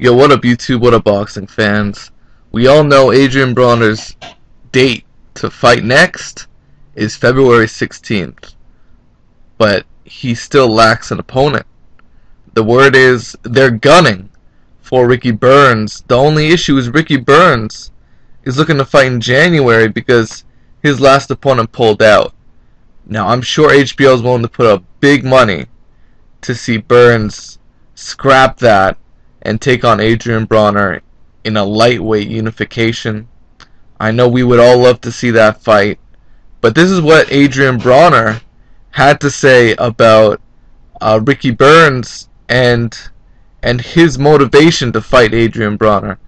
Yo, what up, YouTube? What up, boxing fans? We all know Adrien Broner's date to fight next is February 16th, but he still lacks an opponent. The word is they're gunning for Ricky Burns. The only issue is Ricky Burns is looking to fight in January because his last opponent pulled out. Now, I'm sure HBO is willing to put up big money to see Burns scrap that and take on Adrien Broner in a lightweight unification. I know we would all love to see that fight, but this is what Adrien Broner had to say about uh, Ricky Burns and and his motivation to fight Adrien Broner.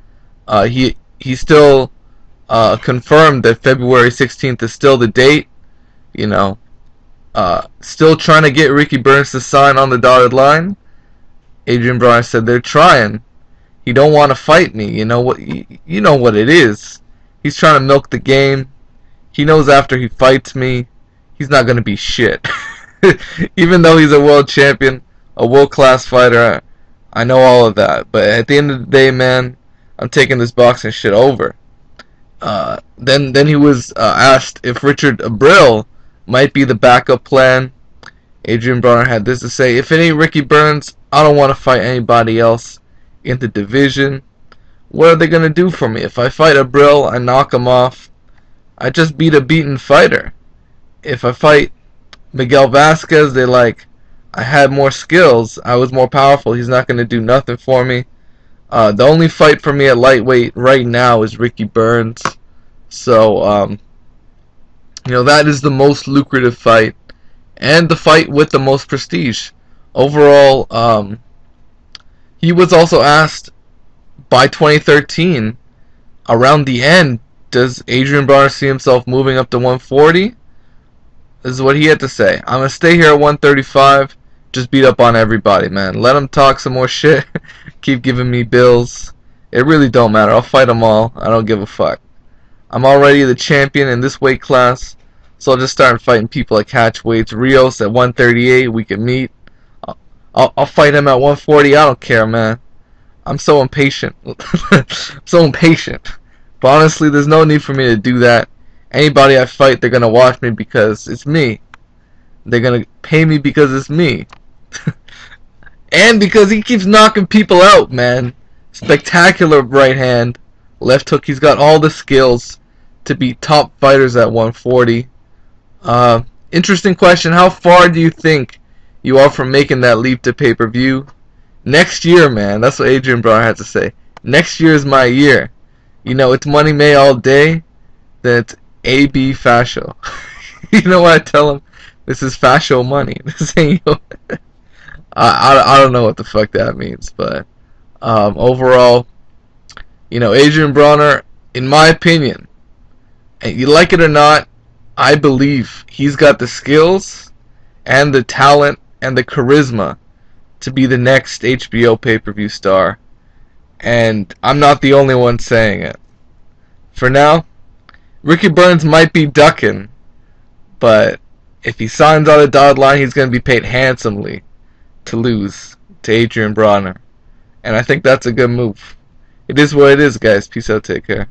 Uh, he he still uh, confirmed that February 16th is still the date. You know, uh, still trying to get Ricky Burns to sign on the dotted line. Adrien Broner said they're trying. He don't want to fight me. You know what? You know what it is. He's trying to milk the game. He knows after he fights me, he's not gonna be shit. Even though he's a world champion, a world class fighter, I know all of that. But at the end of the day, man, I'm taking this boxing shit over. Uh, then then he was uh, asked if Richard Abril might be the backup plan. Adrien Broner had this to say: If it ain't Ricky Burns, I don't want to fight anybody else in the division. What are they gonna do for me? If I fight Abril, I knock him off. I just beat a beaten fighter. If I fight Miguel Vasquez, they like I had more skills. I was more powerful. He's not gonna do nothing for me. Uh, the only fight for me at lightweight right now is Ricky Burns. So, um, you know, that is the most lucrative fight and the fight with the most prestige. Overall, um, he was also asked by 2013, around the end, does Adrien Broner see himself moving up to 140? This is what he had to say. I'm going to stay here at 135 just beat up on everybody, man. Let them talk some more shit. Keep giving me bills. It really don't matter. I'll fight them all. I don't give a fuck. I'm already the champion in this weight class, so I'll just start fighting people at catch weights. Rios at 138, we can meet. I'll, I'll, fight him at 140. I don't care, man. I'm so impatient. so impatient. But honestly, there's no need for me to do that. Anybody I fight, they're gonna watch me because it's me. They're gonna pay me because it's me. and because he keeps knocking people out, man. Spectacular right hand, left hook. He's got all the skills to be top fighters at 140. Uh, interesting question. How far do you think you are from making that leap to pay per view? Next year, man. That's what Adrien Broner had to say. Next year is my year. You know, it's Money May all day. Then it's AB Fascio. you know what I tell him? This is Fascio money. This ain't. I, I, I don't know what the fuck that means, but um, overall, you know, Adrien Broner, in my opinion, you like it or not, I believe he's got the skills and the talent and the charisma to be the next HBO pay per view star. And I'm not the only one saying it. For now, Ricky Burns might be ducking, but if he signs on the dotted line, he's going to be paid handsomely to lose to Adrien Broner. And I think that's a good move. It is what it is, guys. Peace out. Take care.